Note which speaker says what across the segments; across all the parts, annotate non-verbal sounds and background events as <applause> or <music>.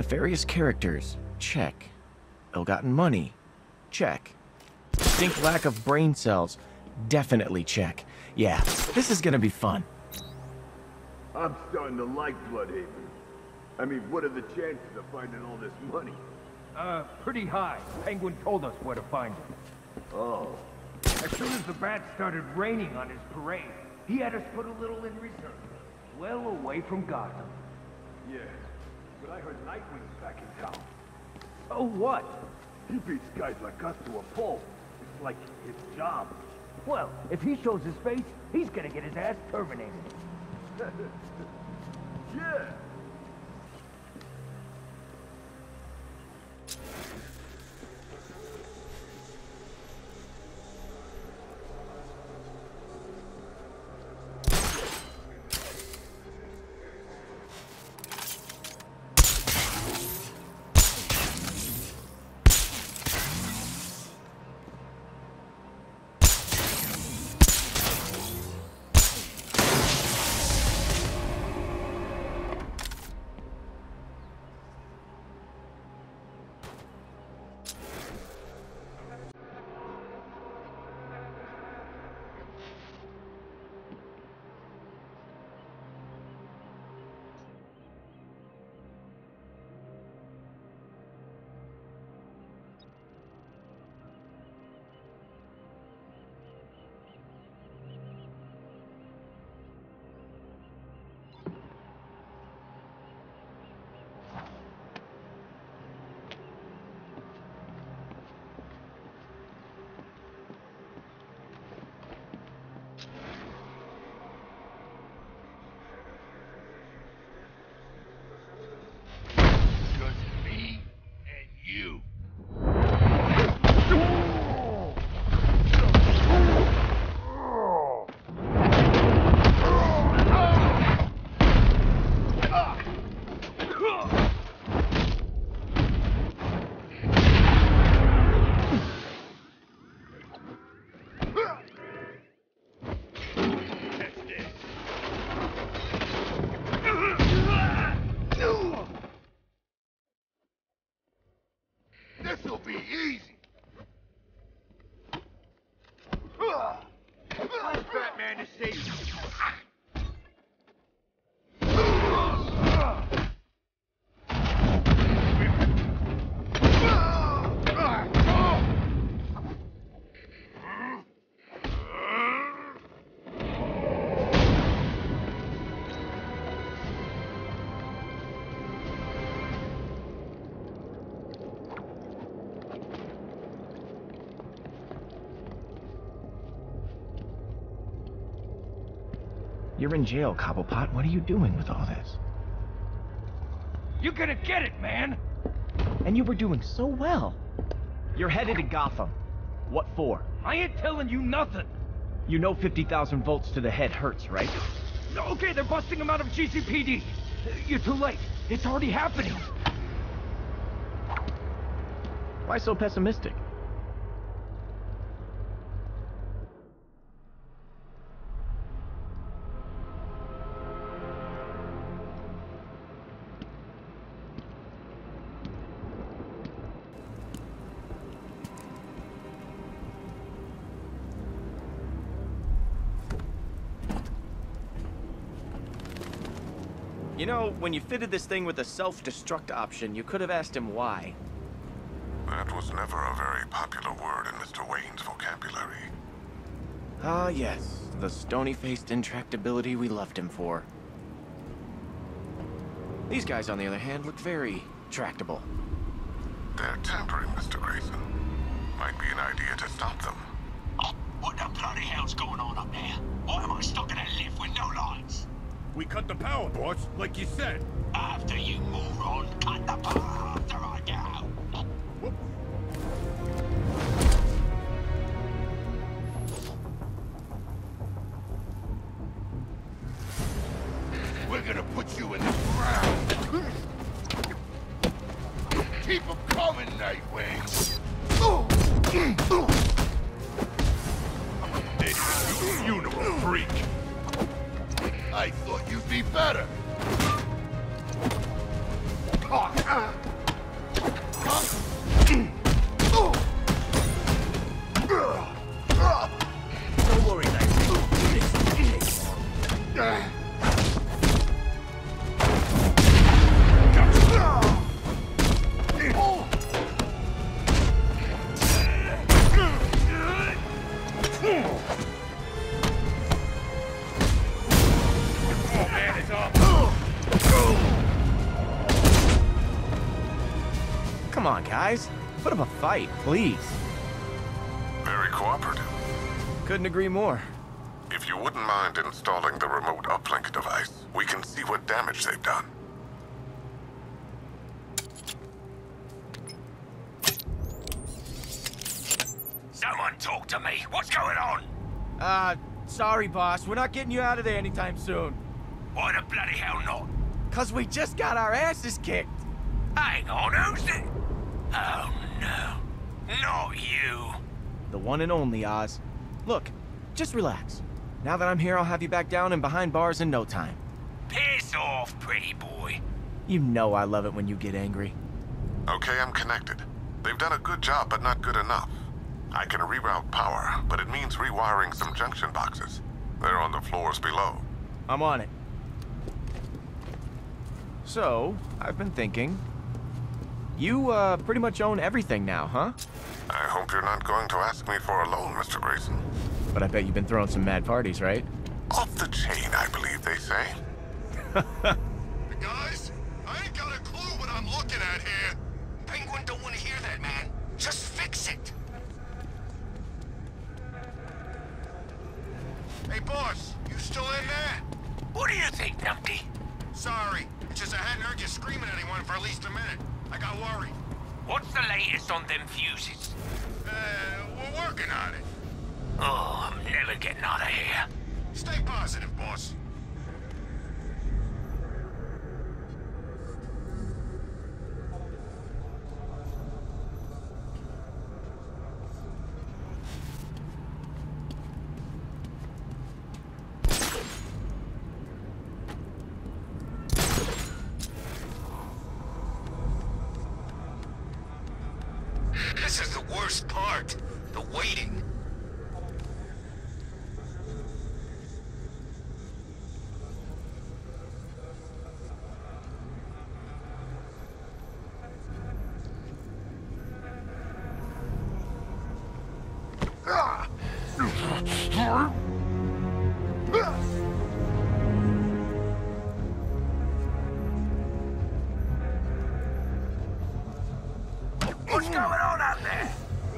Speaker 1: Nefarious characters, check. Ill-gotten money, check. Distinct lack of brain cells, definitely check. Yeah, this is gonna be fun.
Speaker 2: I'm starting to like Blüdhaven. I mean, what are the chances of finding all this money?
Speaker 3: Uh, pretty high. Penguin told us where to find it.
Speaker 2: Oh,
Speaker 3: As soon as the bats started raining on his parade, he had us put a little in reserve. Well away from Gotham.
Speaker 2: yeah. But I heard Nightwing's back in town.
Speaker 3: Oh, what?
Speaker 2: He beats guys like us to a pulp. It's like his job.
Speaker 3: Well, if he shows his face, he's gonna get his ass terminated. <laughs>
Speaker 2: Yeah.
Speaker 1: You're in jail, Cobblepot. What are you doing with all this?
Speaker 3: You're gonna get it, man!
Speaker 1: And you were doing so well. You're headed to Gotham. What for?
Speaker 3: I ain't telling you nothing!
Speaker 1: You know 50,000 volts to the head hurts, right?
Speaker 3: Okay, they're busting him out of GCPD. You're too late. It's already happening.
Speaker 1: Why so pessimistic? You know, when you fitted this thing with a self-destruct option, you could have asked him why.
Speaker 4: That was never a very popular word in Mr. Wayne's vocabulary.
Speaker 1: Ah, yes. The stony-faced intractability we loved him for. These guys, on the other hand, look very tractable.
Speaker 4: They're tampering, Mr. Grayson. Might be an idea to stop them.
Speaker 5: What the bloody hell's going on up there? Why am I stuck in a lift with no lights?
Speaker 6: We cut the power, boss, like you said.
Speaker 5: After you moron, cut the power after I get out.
Speaker 1: Fight, please.
Speaker 4: Very cooperative.
Speaker 1: Couldn't agree more.
Speaker 4: If you wouldn't mind installing the remote uplink device, we can see what damage they've done.
Speaker 5: Someone talk to me. What's going on?
Speaker 1: Uh, sorry, boss. We're not getting you out of there anytime soon.
Speaker 5: Why the bloody hell not?
Speaker 1: Cause we just got our asses kicked.
Speaker 5: Hang on, who's it? Oh no. Not you.
Speaker 1: The one and only Oz. Look, just relax. Now that I'm here, I'll have you back down and behind bars in no time.
Speaker 5: Piss off, pretty boy.
Speaker 1: You know I love it when you get angry.
Speaker 4: Okay, I'm connected. They've done a good job, but not good enough. I can reroute power, but it means rewiring some junction boxes. They're on the floors below.
Speaker 1: I'm on it. So, I've been thinking. You, uh, pretty much own everything now, huh?
Speaker 4: I hope you're not going to ask me for a loan, Mr. Grayson.
Speaker 1: But I bet you've been throwing some mad parties, right?
Speaker 4: Off the chain, I believe they say. <laughs>
Speaker 6: Guys, I ain't got a clue what I'm looking at here.
Speaker 5: Penguin don't want to hear that, man. Just fix it.
Speaker 6: Hey, boss, you still in there?
Speaker 5: What do you think, Numpty?
Speaker 6: Sorry, it's just I hadn't heard you screaming at anyone for at least a minute. I got worried.
Speaker 5: What's the latest on them fuses?
Speaker 6: Uh, we're working on it.
Speaker 5: Oh, I'm never getting out of here.
Speaker 6: Stay positive, boss.
Speaker 5: This is the worst part. The waiting.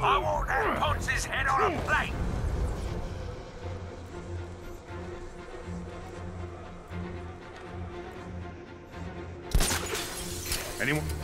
Speaker 5: I want that Ponce's head on a plate.
Speaker 6: Anyone?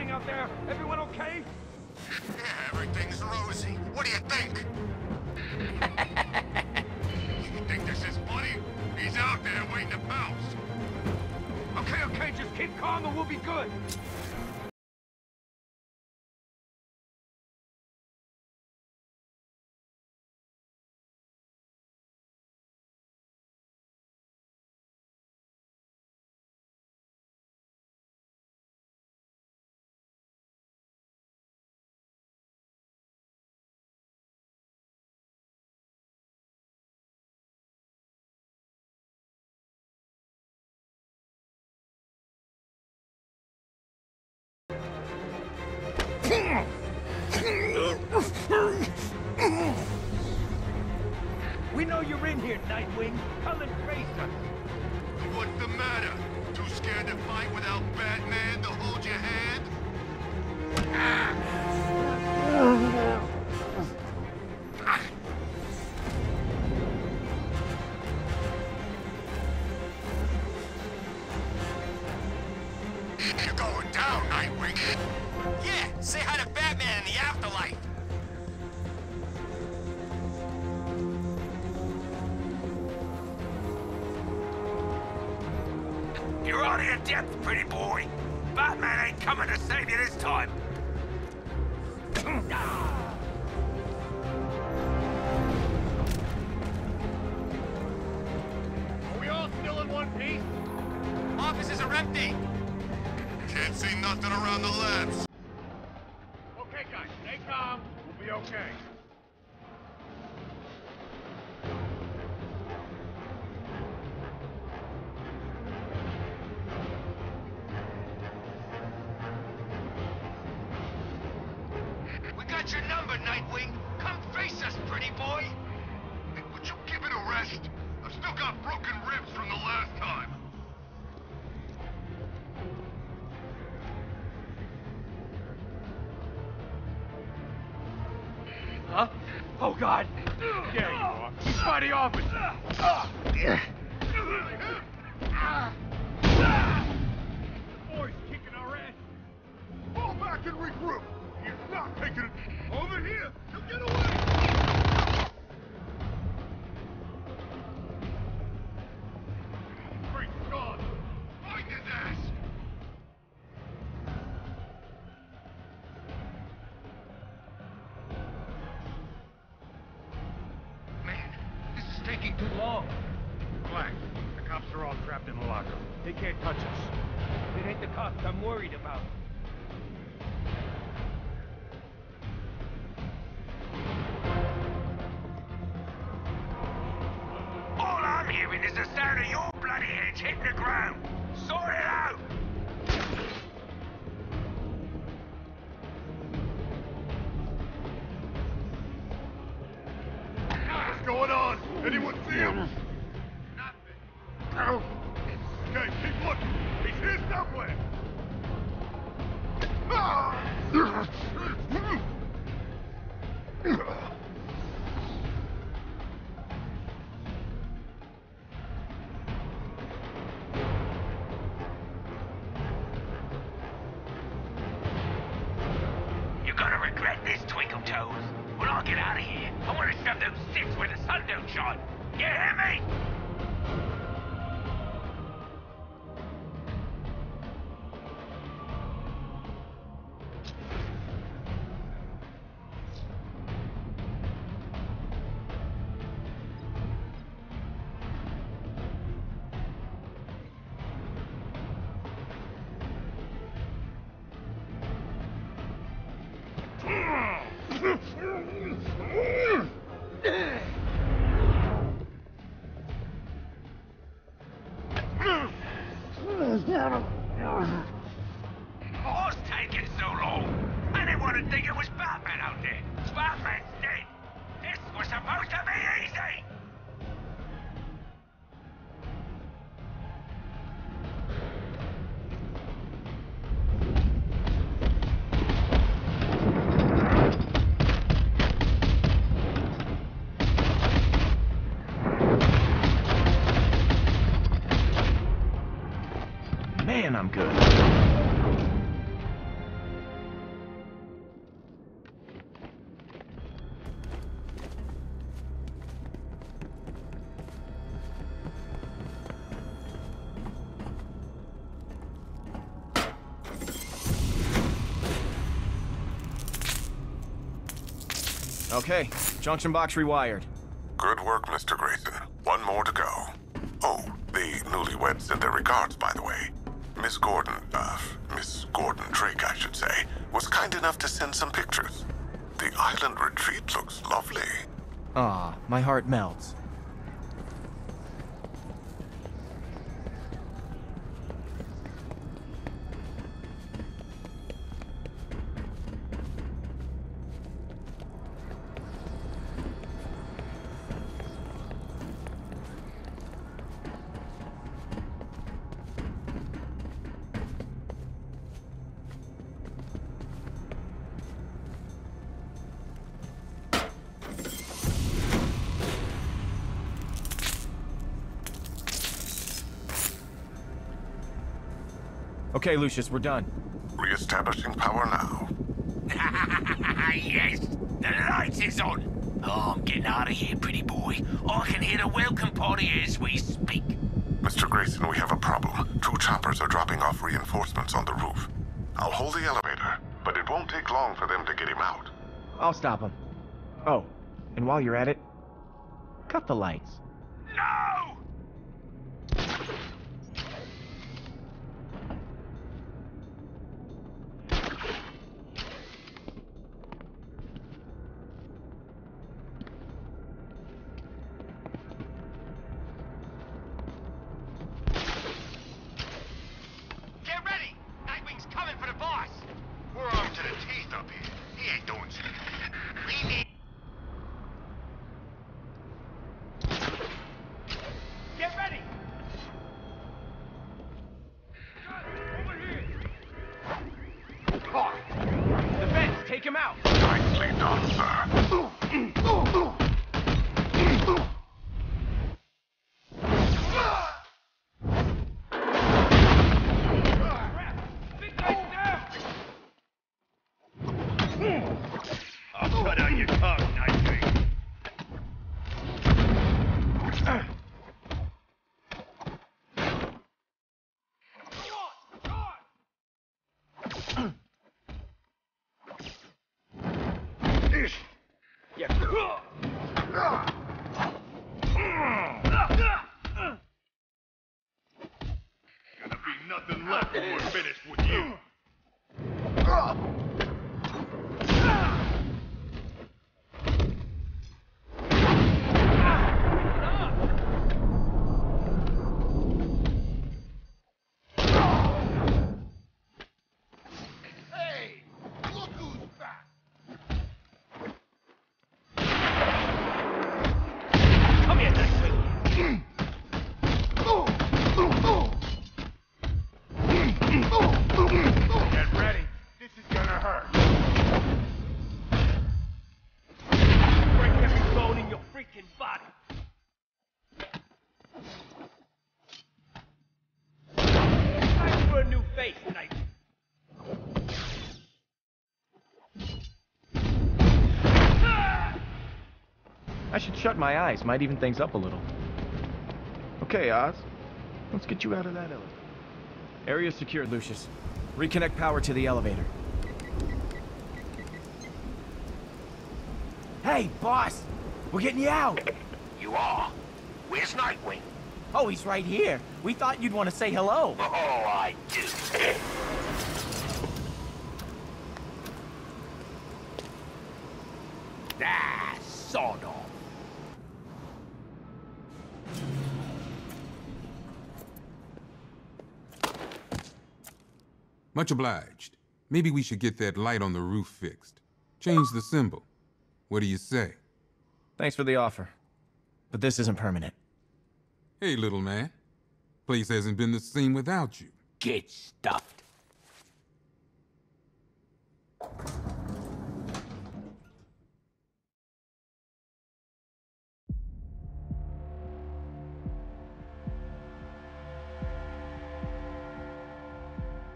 Speaker 3: Happening out there? Everyone okay?
Speaker 6: Yeah, everything's rosy. What do you think? <laughs> you think this is funny? He's out there waiting to pounce.
Speaker 3: Okay, okay, just keep calm and we'll be good. Here, Nightwing. Come and face us.
Speaker 6: What's the matter? Too scared to fight without Batman to hold your hand? You're going down, Nightwing.
Speaker 5: Yeah, say hi to Batman in the afterlife. Depth, pretty boy. Batman ain't coming to save you this time.
Speaker 6: Are we all still in one piece? Offices are empty. Can't see nothing around the labs. Okay, guys, stay calm. We'll be okay.
Speaker 3: Oh, God.
Speaker 6: There you are. He's by the office. Boys kicking our ass. Fall back and regroup. He's not taking it. Over here. He'll get away. They can't touch us.
Speaker 3: It ain't the cops I'm worried about.
Speaker 5: All I'm hearing is the sound of your bloody heads hitting the ground. Sort it out.
Speaker 6: What's going on? Anyone see him?
Speaker 1: Good. Okay, junction box rewired.
Speaker 4: Good work, Mr. Grayson. One more to go. Oh, the newlyweds sent their regards, by the way. Miss Gordon, uh, Miss Gordon Drake, I should say, was kind enough to send some pictures. The island retreat looks lovely.
Speaker 1: Ah, my heart melts. Okay, Lucius, we're done.
Speaker 4: Re-establishing power now. <laughs>
Speaker 5: yes, the lights is on. Oh, I'm getting out of here, pretty boy. I can hear the welcome party as we speak.
Speaker 4: Mr. Grayson, we have a problem. Two choppers are dropping off reinforcements on the roof. I'll hold the elevator, but it won't take long for them to get him out.
Speaker 1: I'll stop him. Oh, and while you're at it, cut the lights.
Speaker 5: No!
Speaker 6: He ain't doing shit.
Speaker 5: We need... Get ready!
Speaker 1: The fence, take him out!
Speaker 4: Nicely done, sir.
Speaker 5: Big guy's down! I'll cut out your tongue, Nightwing.
Speaker 6: Gonna be nothing left when we're finished with you. Hey, look who's back.
Speaker 5: Come here, Nightwing!
Speaker 6: Get ready. This is gonna hurt.
Speaker 5: Break every bone in your freaking body! Time for a new face, Nightwing!
Speaker 1: I should shut my eyes, might even things up a little. Okay, Oz. Let's get you out of that elevator. Area secured, Lucius. Reconnect power to the elevator. Hey, boss! We're getting you out!
Speaker 5: You are? Where's Nightwing?
Speaker 1: Oh, he's right here. We thought you'd want to say hello.
Speaker 5: Oh, I do. ah, sawed
Speaker 7: Much obliged. Maybe we should get that light on the roof fixed. Change the symbol. What do you say?
Speaker 1: Thanks for the offer. But this isn't permanent.
Speaker 7: Hey, little man. Place hasn't been the same without you.
Speaker 5: Get stuffed.